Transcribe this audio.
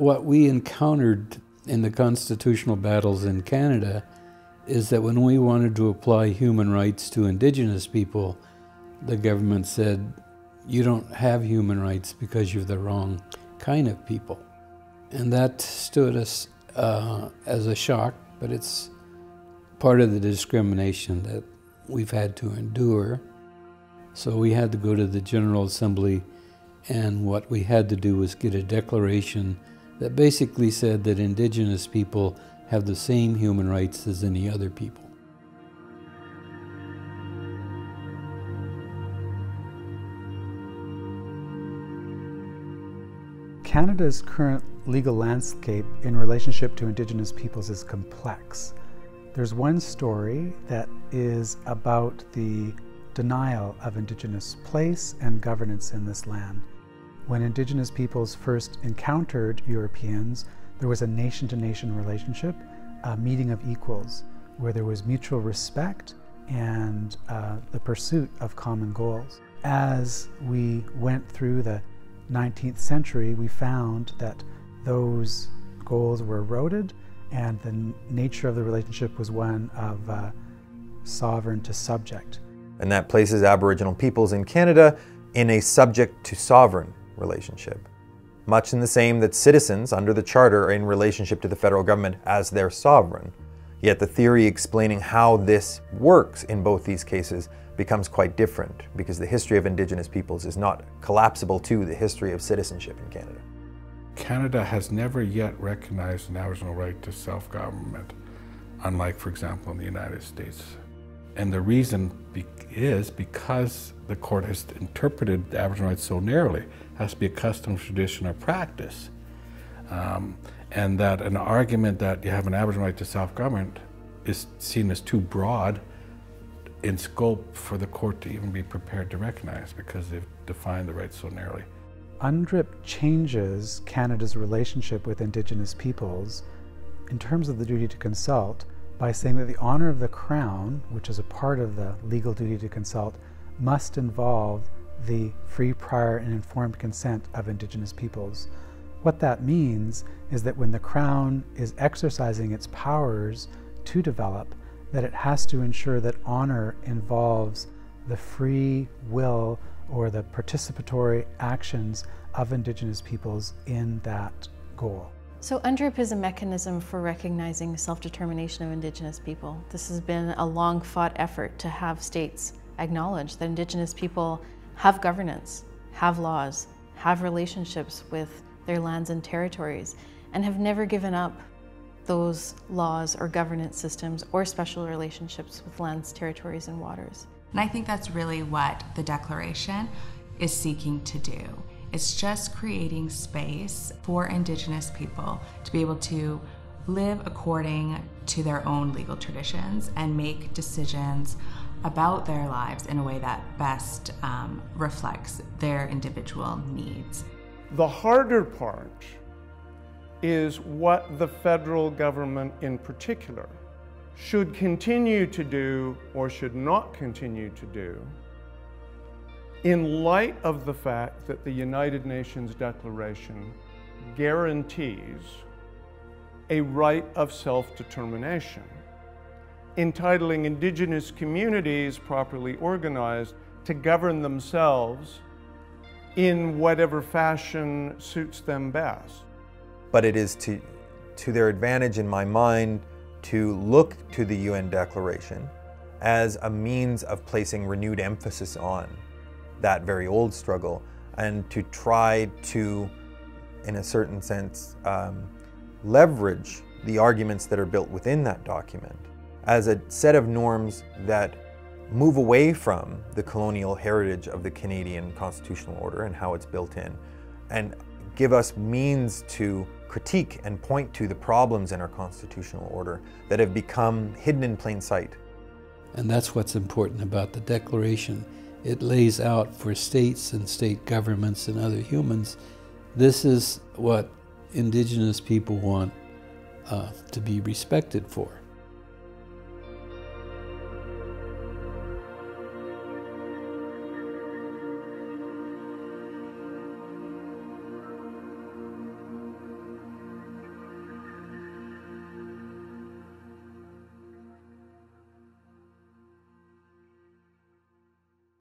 What we encountered in the constitutional battles in Canada is that when we wanted to apply human rights to Indigenous people, the government said, you don't have human rights because you're the wrong kind of people. And that stood us uh, as a shock, but it's part of the discrimination that we've had to endure. So we had to go to the General Assembly, and what we had to do was get a declaration that basically said that Indigenous people have the same human rights as any other people. Canada's current legal landscape in relationship to Indigenous peoples is complex. There's one story that is about the denial of Indigenous place and governance in this land. When Indigenous peoples first encountered Europeans, there was a nation to nation relationship, a meeting of equals, where there was mutual respect and uh, the pursuit of common goals. As we went through the 19th century, we found that those goals were eroded and the nature of the relationship was one of uh, sovereign to subject. And that places Aboriginal peoples in Canada in a subject to sovereign relationship, much in the same that citizens under the Charter are in relationship to the federal government as their sovereign. Yet the theory explaining how this works in both these cases becomes quite different because the history of Indigenous peoples is not collapsible to the history of citizenship in Canada. Canada has never yet recognized an Aboriginal right to self-government, unlike, for example, in the United States. And the reason be is because the court has interpreted the Aboriginal rights so narrowly, it has to be a custom, tradition, or practice. Um, and that an argument that you have an Aboriginal right to self-government is seen as too broad in scope for the court to even be prepared to recognize because they've defined the rights so narrowly. UNDRIP changes Canada's relationship with Indigenous peoples in terms of the duty to consult by saying that the honour of the Crown, which is a part of the legal duty to consult, must involve the free, prior, and informed consent of Indigenous peoples. What that means is that when the Crown is exercising its powers to develop, that it has to ensure that honor involves the free will or the participatory actions of Indigenous peoples in that goal. So UNDRIP is a mechanism for recognizing self-determination of Indigenous people. This has been a long-fought effort to have states acknowledge that Indigenous people have governance, have laws, have relationships with their lands and territories, and have never given up those laws or governance systems or special relationships with lands, territories, and waters. And I think that's really what the Declaration is seeking to do. It's just creating space for Indigenous people to be able to live according to their own legal traditions and make decisions about their lives in a way that best um, reflects their individual needs. The harder part is what the federal government in particular should continue to do or should not continue to do in light of the fact that the United Nations Declaration guarantees a right of self-determination, entitling indigenous communities properly organized to govern themselves in whatever fashion suits them best. But it is to, to their advantage in my mind to look to the UN Declaration as a means of placing renewed emphasis on that very old struggle and to try to, in a certain sense, um, leverage the arguments that are built within that document as a set of norms that move away from the colonial heritage of the Canadian constitutional order and how it's built in and give us means to critique and point to the problems in our constitutional order that have become hidden in plain sight. And that's what's important about the Declaration. It lays out for states and state governments and other humans, this is what indigenous people want uh, to be respected for.